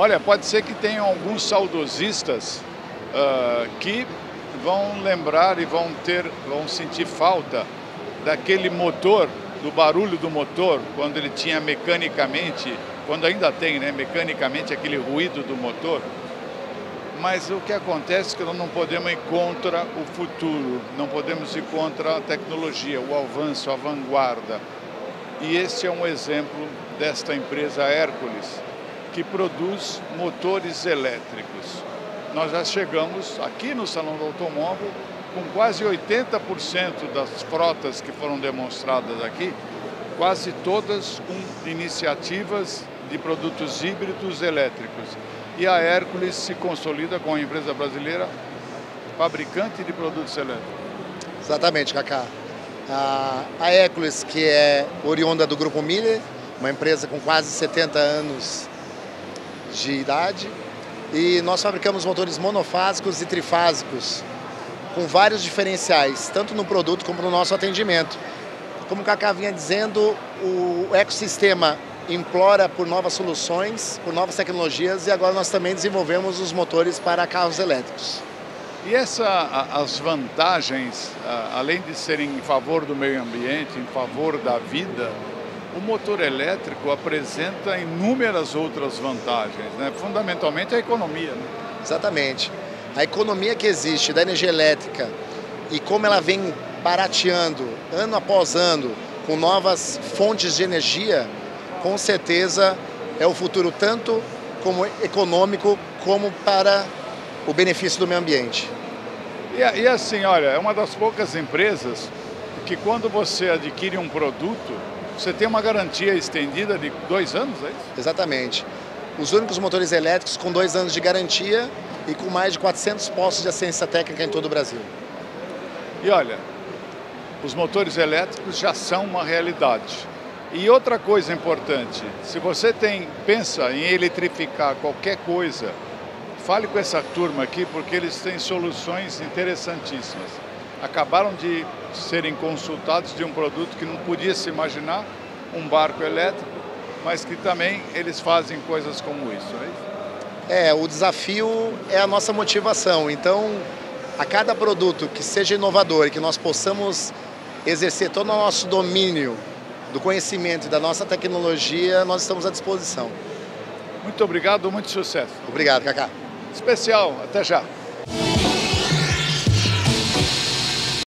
Olha, pode ser que tenham alguns saudosistas uh, que vão lembrar e vão ter, vão sentir falta daquele motor, do barulho do motor, quando ele tinha mecanicamente, quando ainda tem, né, mecanicamente aquele ruído do motor. Mas o que acontece é que nós não podemos ir contra o futuro, não podemos ir contra a tecnologia, o avanço, a vanguarda. E esse é um exemplo desta empresa Hércules, que produz motores elétricos. Nós já chegamos aqui no Salão do Automóvel com quase 80% das frotas que foram demonstradas aqui, quase todas com iniciativas de produtos híbridos elétricos. E a Hércules se consolida como empresa brasileira fabricante de produtos elétricos. Exatamente, Cacá. A Hércules, que é oriunda do Grupo Miller, uma empresa com quase 70 anos de idade, e nós fabricamos motores monofásicos e trifásicos com vários diferenciais, tanto no produto como no nosso atendimento. Como o Cacá vinha dizendo, o ecossistema implora por novas soluções, por novas tecnologias e agora nós também desenvolvemos os motores para carros elétricos. E essa, as vantagens, além de serem em favor do meio ambiente, em favor da vida, o motor elétrico apresenta inúmeras outras vantagens, né? fundamentalmente a economia. Né? Exatamente. A economia que existe da energia elétrica e como ela vem barateando ano após ano com novas fontes de energia, com certeza é o futuro tanto como econômico como para o benefício do meio ambiente. E, e assim, olha, é uma das poucas empresas que quando você adquire um produto, você tem uma garantia estendida de dois anos, é isso? Exatamente. Os únicos motores elétricos com dois anos de garantia e com mais de 400 postos de assistência técnica em todo o Brasil. E olha, os motores elétricos já são uma realidade. E outra coisa importante, se você tem pensa em eletrificar qualquer coisa, fale com essa turma aqui porque eles têm soluções interessantíssimas acabaram de serem consultados de um produto que não podia se imaginar, um barco elétrico, mas que também eles fazem coisas como isso. É, é o desafio é a nossa motivação. Então, a cada produto que seja inovador e que nós possamos exercer todo o nosso domínio do conhecimento e da nossa tecnologia, nós estamos à disposição. Muito obrigado, muito sucesso. Obrigado, Cacá. Especial, até já.